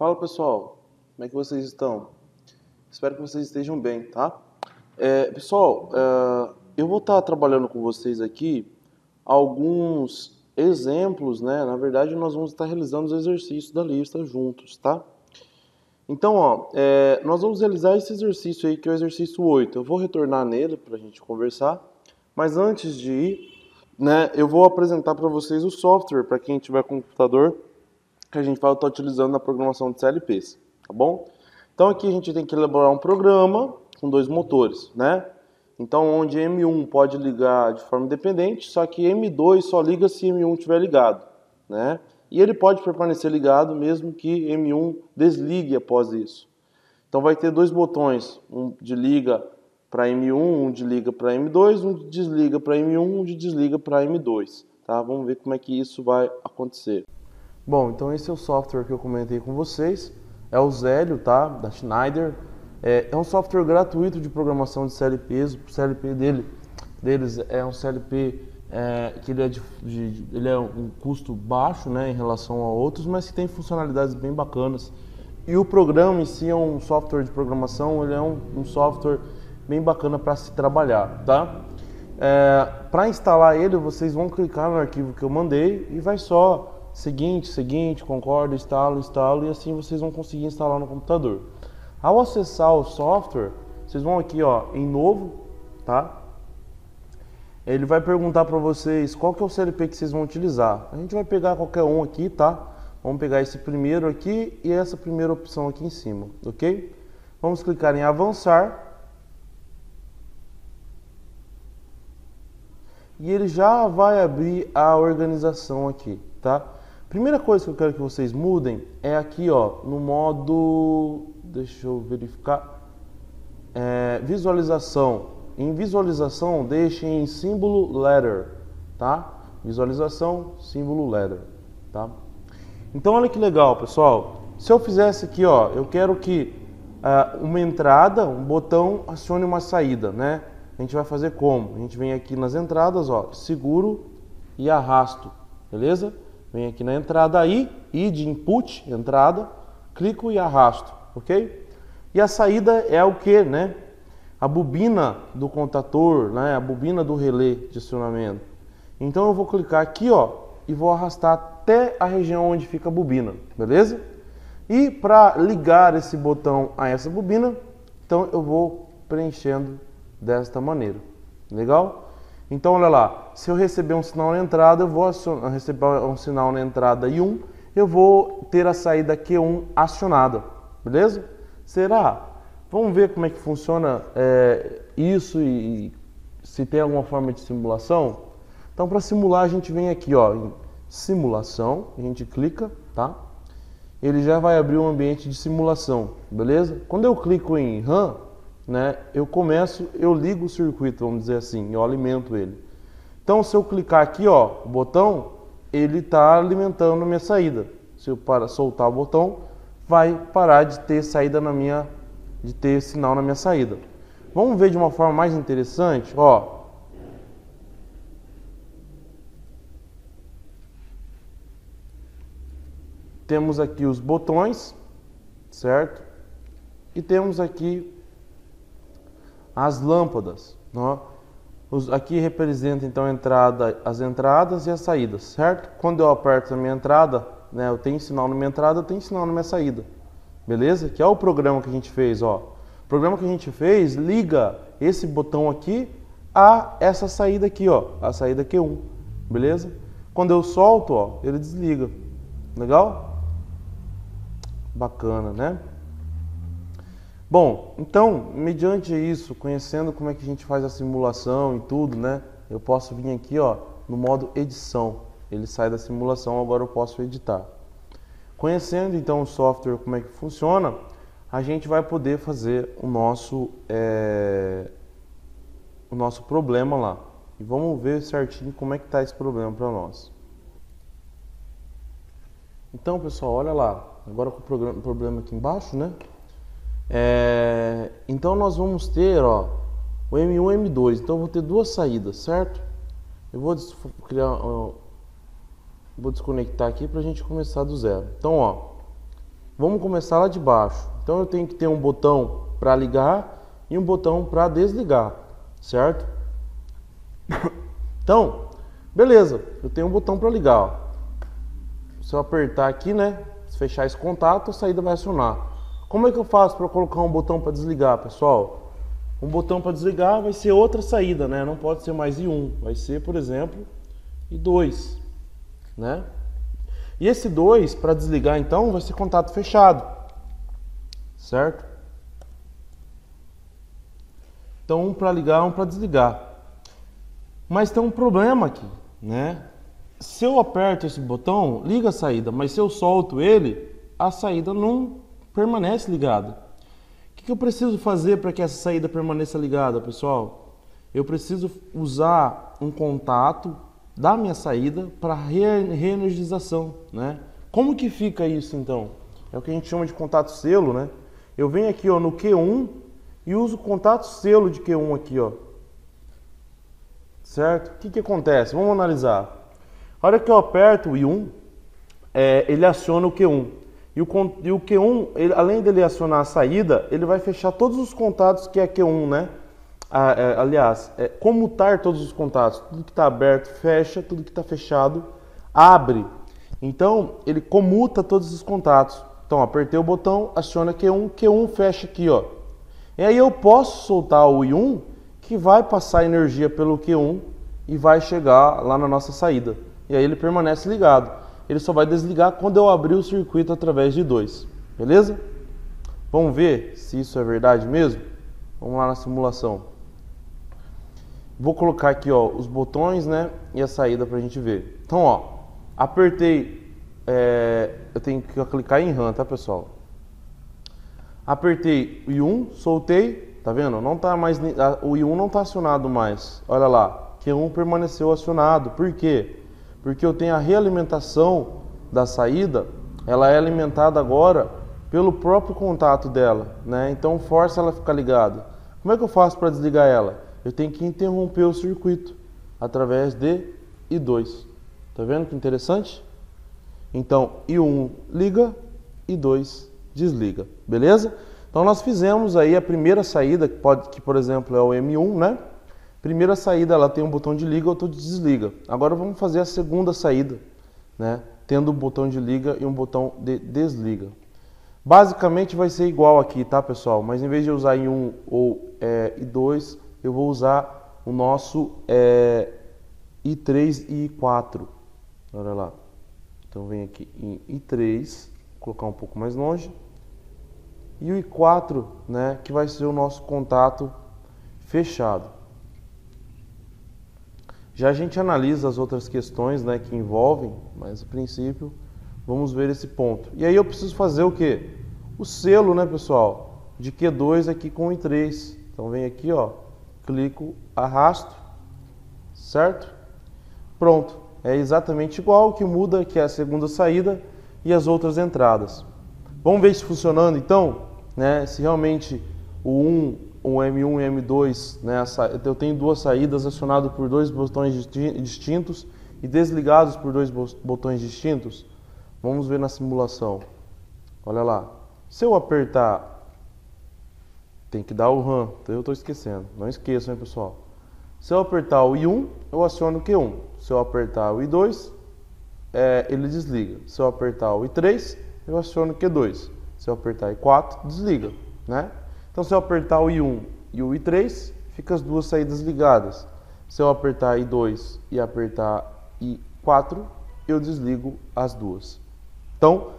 Fala pessoal, como é que vocês estão? Espero que vocês estejam bem, tá? É, pessoal, é, eu vou estar trabalhando com vocês aqui alguns exemplos, né? Na verdade, nós vamos estar realizando os exercícios da lista juntos, tá? Então, ó, é, nós vamos realizar esse exercício aí, que é o exercício 8. Eu vou retornar nele para a gente conversar, mas antes de ir, né, eu vou apresentar para vocês o software, para quem tiver computador, que a gente vai estar utilizando na programação de CLPs, tá bom? Então aqui a gente tem que elaborar um programa com dois motores, né? Então onde M1 pode ligar de forma independente, só que M2 só liga se M1 estiver ligado, né? E ele pode permanecer ligado mesmo que M1 desligue após isso. Então vai ter dois botões, um de liga para M1, um de liga para M2, um de desliga para M1, um de desliga para M2, tá? Vamos ver como é que isso vai acontecer. Bom, então esse é o software que eu comentei com vocês. É o Zélio, tá? Da Schneider. É, é um software gratuito de programação de CLPs. O CLP dele, deles é um CLP é, que ele é, de, de, ele é um custo baixo né, em relação a outros, mas que tem funcionalidades bem bacanas. E o programa em si é um software de programação, ele é um, um software bem bacana para se trabalhar, tá? É, para instalar ele, vocês vão clicar no arquivo que eu mandei e vai só seguinte, seguinte, concordo, instalo, instalo, e assim vocês vão conseguir instalar no computador. Ao acessar o software, vocês vão aqui ó, em novo, tá? Ele vai perguntar para vocês qual que é o CLP que vocês vão utilizar. A gente vai pegar qualquer um aqui, tá? Vamos pegar esse primeiro aqui e essa primeira opção aqui em cima, ok? Vamos clicar em avançar. E ele já vai abrir a organização aqui, tá? Primeira coisa que eu quero que vocês mudem é aqui, ó, no modo, deixa eu verificar, é, visualização. Em visualização, deixem em símbolo letter, tá? Visualização, símbolo letter, tá? Então, olha que legal, pessoal. Se eu fizesse aqui, ó, eu quero que uh, uma entrada, um botão acione uma saída, né? A gente vai fazer como? A gente vem aqui nas entradas, ó, seguro e arrasto, beleza? Vem aqui na entrada aí, I de input, entrada, clico e arrasto, ok? E a saída é o que, né? A bobina do contator, né? a bobina do relé de acionamento. Então eu vou clicar aqui, ó, e vou arrastar até a região onde fica a bobina, beleza? E para ligar esse botão a essa bobina, então eu vou preenchendo desta maneira. Legal? Então, olha lá, se eu receber um sinal na entrada, eu vou receber um sinal na entrada I1, eu vou ter a saída Q1 acionada, beleza? Será? Vamos ver como é que funciona é, isso e se tem alguma forma de simulação. Então, para simular, a gente vem aqui, ó, em simulação, a gente clica, tá? Ele já vai abrir um ambiente de simulação, beleza? Quando eu clico em RAM, né, eu começo, eu ligo o circuito, vamos dizer assim, eu alimento ele. Então, se eu clicar aqui, ó, o botão, ele está alimentando a minha saída. Se eu para, soltar o botão, vai parar de ter saída na minha, de ter sinal na minha saída. Vamos ver de uma forma mais interessante, ó. Temos aqui os botões, certo? E temos aqui as lâmpadas. Né? Os, aqui representa então a entrada, as entradas e as saídas, certo? Quando eu aperto a minha entrada, né, eu tenho sinal na minha entrada, eu tenho sinal na minha saída. Beleza? Que é o programa que a gente fez, ó. O programa que a gente fez liga esse botão aqui a essa saída aqui, ó, a saída Q1. Beleza? Quando eu solto, ó, ele desliga. Legal? Bacana, né? Bom, então, mediante isso, conhecendo como é que a gente faz a simulação e tudo, né? Eu posso vir aqui, ó, no modo edição. Ele sai da simulação, agora eu posso editar. Conhecendo então o software, como é que funciona, a gente vai poder fazer o nosso, é, o nosso problema lá. E vamos ver certinho como é que está esse problema para nós. Então, pessoal, olha lá. Agora com o problema aqui embaixo, né? É, então nós vamos ter ó, o M1 e M2. Então eu vou ter duas saídas, certo? Eu vou criar, ó, vou desconectar aqui para a gente começar do zero. Então, ó, Vamos começar lá de baixo. Então eu tenho que ter um botão para ligar e um botão para desligar, certo? Então, beleza, eu tenho um botão para ligar. Ó. Se eu apertar aqui, né, fechar esse contato, a saída vai acionar. Como é que eu faço para colocar um botão para desligar, pessoal? Um botão para desligar vai ser outra saída, né? Não pode ser mais I1, vai ser, por exemplo, I2, né? E esse 2, para desligar então, vai ser contato fechado, certo? Então, um para ligar, um para desligar. Mas tem um problema aqui, né? Se eu aperto esse botão, liga a saída, mas se eu solto ele, a saída não permanece ligada. O que, eu preciso fazer para que essa saída permaneça ligada, pessoal? Eu preciso usar um contato da minha saída para reenergização, né? Como que fica isso então? É o que a gente chama de contato selo, né? Eu venho aqui ó, no Q1 e uso o contato selo de Q1 aqui, ó. Certo? O que, que acontece? Vamos analisar. A hora que eu aperto o I1, é, ele aciona o Q1. E o, e o Q1, ele, além dele acionar a saída, ele vai fechar todos os contatos que é Q1, né? Ah, é, aliás, é, comutar todos os contatos. Tudo que está aberto fecha, tudo que está fechado abre. Então, ele comuta todos os contatos. Então, apertei o botão, aciona Q1, Q1 fecha aqui, ó. E aí eu posso soltar o I1 que vai passar energia pelo Q1 e vai chegar lá na nossa saída. E aí ele permanece ligado. Ele só vai desligar quando eu abrir o circuito através de dois. Beleza? Vamos ver se isso é verdade mesmo? Vamos lá na simulação. Vou colocar aqui ó, os botões né, e a saída para a gente ver. Então, ó, apertei. É, eu tenho que clicar em RAM, tá pessoal? Apertei o I1, soltei, Tá vendo? Não tá mais, o I1 não está acionado mais. Olha lá, Q1 permaneceu acionado. Por quê? Porque eu tenho a realimentação da saída, ela é alimentada agora pelo próprio contato dela, né? Então força ela ficar ligada. Como é que eu faço para desligar ela? Eu tenho que interromper o circuito através de I2. Tá vendo que interessante? Então, I1 liga, I2 desliga. Beleza? Então nós fizemos aí a primeira saída, que, pode, que por exemplo é o M1, né? Primeira saída ela tem um botão de liga outro de desliga. Agora vamos fazer a segunda saída, né? Tendo um botão de liga e um botão de desliga. Basicamente vai ser igual aqui, tá pessoal? Mas em vez de usar I1 ou é, I2, eu vou usar o nosso é, I3 e I4. Olha lá. Então vem aqui em I3, vou colocar um pouco mais longe e o I4, né, que vai ser o nosso contato fechado. Já a gente analisa as outras questões né, que envolvem, mas a princípio vamos ver esse ponto. E aí eu preciso fazer o que? O selo, né, pessoal, de Q2 aqui com I3. Então vem aqui, ó, clico, arrasto, certo? Pronto. É exatamente igual, o que muda que é a segunda saída e as outras entradas. Vamos ver isso funcionando então? né, se realmente o 1, o M1 e o M2, né, eu tenho duas saídas acionadas por dois botões distintos e desligados por dois botões distintos, vamos ver na simulação. Olha lá, se eu apertar, tem que dar o RAM, então eu estou esquecendo, não esqueçam, hein, pessoal. Se eu apertar o I1, eu aciono o Q1. Se eu apertar o I2, é, ele desliga. Se eu apertar o I3, eu aciono o Q2. Se eu apertar I4, desliga, né? Então, se eu apertar o I1 e o I3, fica as duas saídas ligadas. Se eu apertar I2 e apertar I4, eu desligo as duas. Então,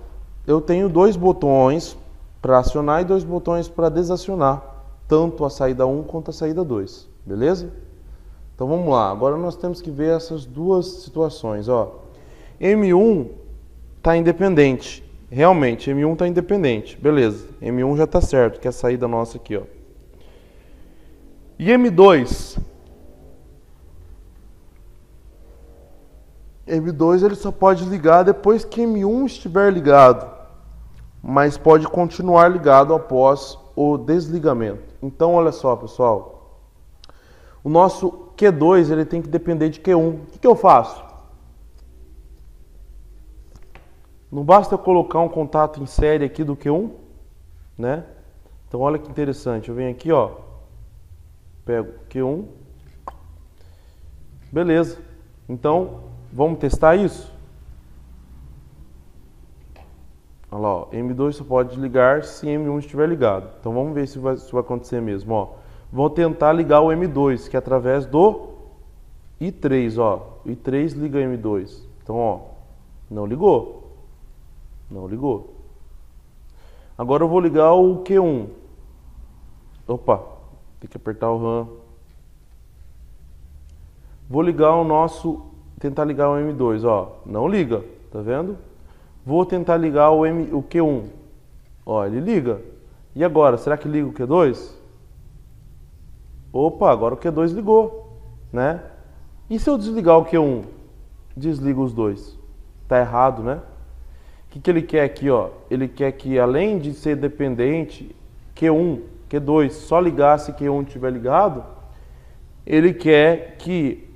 eu tenho dois botões para acionar e dois botões para desacionar, tanto a saída 1 quanto a saída 2, beleza? Então vamos lá, agora nós temos que ver essas duas situações. Ó. M1 está independente, Realmente, M1 está independente. Beleza, M1 já está certo, que é a saída nossa aqui. Ó. E M2? M2 ele só pode ligar depois que M1 estiver ligado, mas pode continuar ligado após o desligamento. Então, olha só, pessoal. O nosso Q2 ele tem que depender de Q1. O que, que eu faço? Não basta eu colocar um contato em série aqui do Q1, né? Então olha que interessante, eu venho aqui, ó, pego Q1, beleza. Então vamos testar isso? Olha lá, ó, M2 só pode ligar se M1 estiver ligado. Então vamos ver se vai, se vai acontecer mesmo, ó. Vou tentar ligar o M2, que é através do I3, ó. I3 liga M2. Então, ó, não ligou. Não ligou. Agora eu vou ligar o Q1. Opa, tem que apertar o RAM. Vou ligar o nosso, tentar ligar o M2, ó. Não liga, tá vendo? Vou tentar ligar o, M, o Q1. Ó, ele liga. E agora, será que liga o Q2? Opa, agora o Q2 ligou, né? E se eu desligar o Q1? Desliga os dois. Tá errado, né? O que, que ele quer aqui, ó? Ele quer que além de ser dependente, Q1, Q2 só ligar se Q1 estiver ligado, ele quer que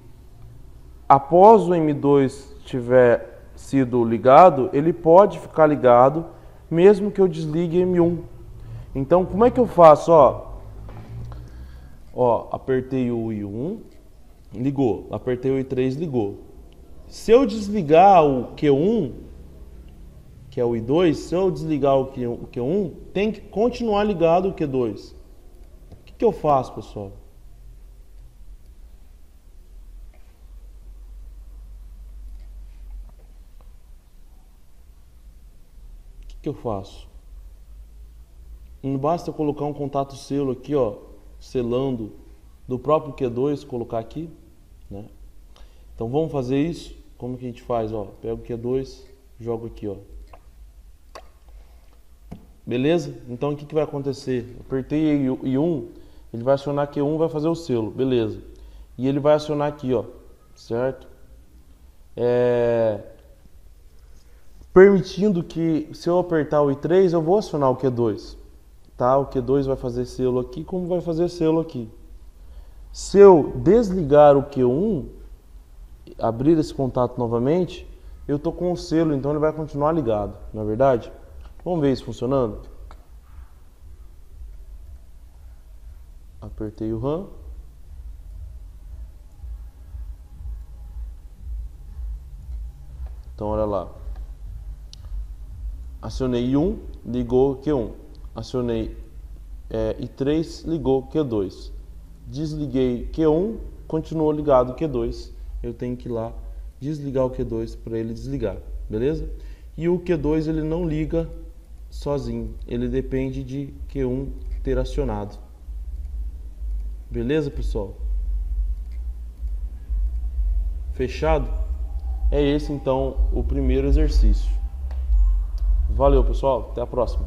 após o M2 tiver sido ligado, ele pode ficar ligado mesmo que eu desligue M1. Então, como é que eu faço, ó? Ó, apertei o I1, ligou. Apertei o I3, ligou. Se eu desligar o Q1, que é o I2, se eu desligar o Q1, tem que continuar ligado o Q2. O que, que eu faço, pessoal? O que, que eu faço? Não basta eu colocar um contato selo aqui, ó, selando do próprio Q2, colocar aqui, né? Então vamos fazer isso. Como que a gente faz? Ó, pego o Q2, jogo aqui, ó. Beleza? Então o que, que vai acontecer? Apertei I1, ele vai acionar Q1, vai fazer o selo, beleza. E ele vai acionar aqui, ó, certo? É... Permitindo que, se eu apertar o I3, eu vou acionar o Q2 tá? O Q2 vai fazer selo aqui, como vai fazer selo aqui. Se eu desligar o Q1, abrir esse contato novamente, eu tô com o selo, então ele vai continuar ligado, não é verdade? Vamos ver isso funcionando? Apertei o RAM. Então olha lá. Acionei 1, ligou Q1 acionei é, I3, ligou Q2. Desliguei Q1, continuou ligado Q2. Eu tenho que ir lá desligar o Q2 para ele desligar, beleza? E o Q2 ele não liga sozinho, ele depende de Q1 ter acionado. Beleza, pessoal? Fechado? É esse então o primeiro exercício. Valeu, pessoal. Até a próxima.